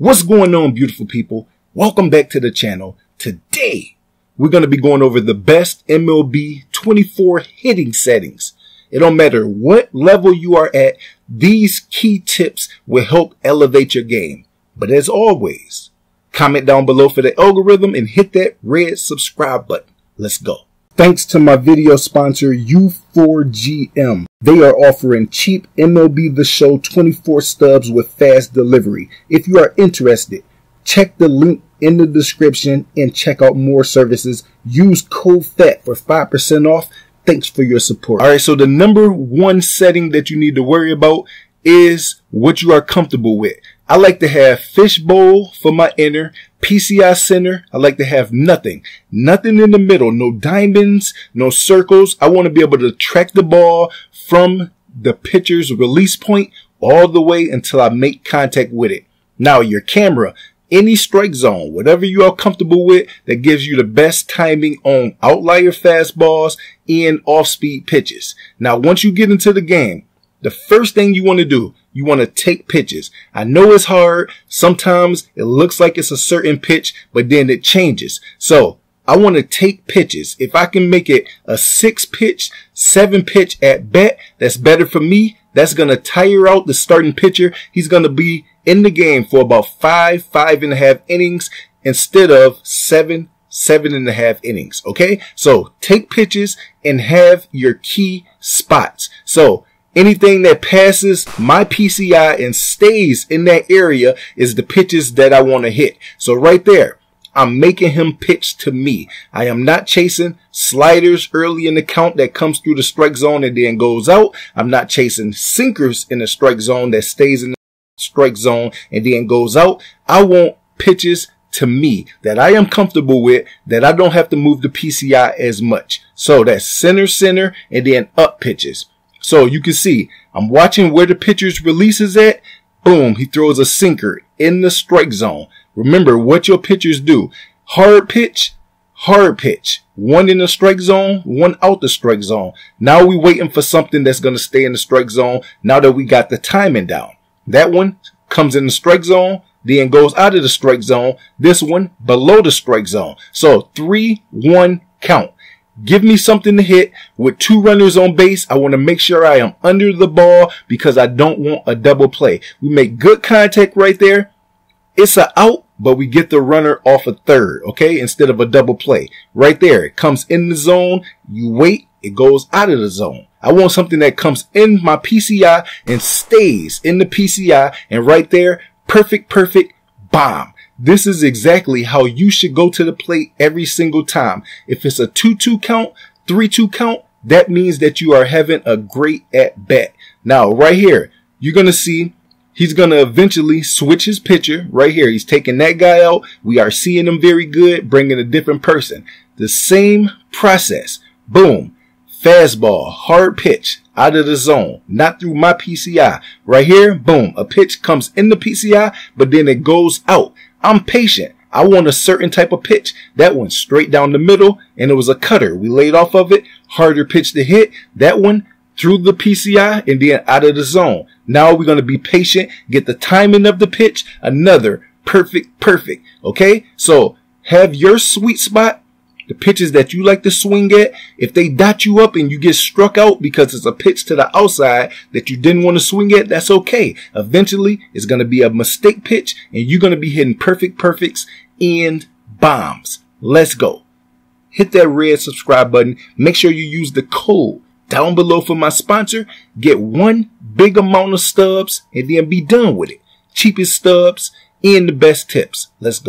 What's going on, beautiful people? Welcome back to the channel. Today, we're going to be going over the best MLB 24 hitting settings. It don't matter what level you are at, these key tips will help elevate your game. But as always, comment down below for the algorithm and hit that red subscribe button. Let's go. Thanks to my video sponsor U4GM. They are offering cheap MLB The Show 24 stubs with fast delivery. If you are interested, check the link in the description and check out more services. Use code Phat for 5% off. Thanks for your support. All right, so the number one setting that you need to worry about is what you are comfortable with. I like to have fishbowl for my inner, PCI center. I like to have nothing, nothing in the middle, no diamonds, no circles. I want to be able to track the ball from the pitcher's release point all the way until I make contact with it. Now your camera, any strike zone, whatever you are comfortable with that gives you the best timing on outlier fastballs and off speed pitches. Now, once you get into the game, the first thing you want to do, you want to take pitches. I know it's hard. Sometimes it looks like it's a certain pitch, but then it changes. So I want to take pitches. If I can make it a six pitch, seven pitch at bat, that's better for me. That's going to tire out the starting pitcher. He's going to be in the game for about five, five and a half innings instead of seven, seven and a half innings. Okay. So take pitches and have your key spots. So Anything that passes my PCI and stays in that area is the pitches that I want to hit. So right there, I'm making him pitch to me. I am not chasing sliders early in the count that comes through the strike zone and then goes out. I'm not chasing sinkers in the strike zone that stays in the strike zone and then goes out. I want pitches to me that I am comfortable with that I don't have to move the PCI as much. So that's center, center, and then up pitches. So you can see, I'm watching where the pitcher's release is at. Boom, he throws a sinker in the strike zone. Remember what your pitchers do. Hard pitch, hard pitch. One in the strike zone, one out the strike zone. Now we waiting for something that's going to stay in the strike zone now that we got the timing down. That one comes in the strike zone, then goes out of the strike zone. This one below the strike zone. So three, one count. Give me something to hit with two runners on base. I want to make sure I am under the ball because I don't want a double play. We make good contact right there. It's a out, but we get the runner off a third, okay? Instead of a double play. Right there. It comes in the zone. You wait. It goes out of the zone. I want something that comes in my PCI and stays in the PCI. And right there, perfect, perfect bomb. This is exactly how you should go to the plate every single time. If it's a 2-2 count, 3-2 count, that means that you are having a great at bat. Now, right here, you're going to see he's going to eventually switch his pitcher right here. He's taking that guy out. We are seeing him very good, bringing a different person. The same process. Boom. Fastball, hard pitch out of the zone, not through my PCI. Right here, boom, a pitch comes in the PCI, but then it goes out. I'm patient. I want a certain type of pitch. That went straight down the middle and it was a cutter. We laid off of it. Harder pitch to hit. That one through the PCI and then out of the zone. Now we're going to be patient, get the timing of the pitch. Another perfect, perfect. Okay. So have your sweet spot the pitches that you like to swing at, if they dot you up and you get struck out because it's a pitch to the outside that you didn't want to swing at, that's okay. Eventually, it's going to be a mistake pitch and you're going to be hitting perfect perfects and bombs. Let's go. Hit that red subscribe button. Make sure you use the code down below for my sponsor. Get one big amount of stubs and then be done with it. Cheapest stubs and the best tips. Let's go.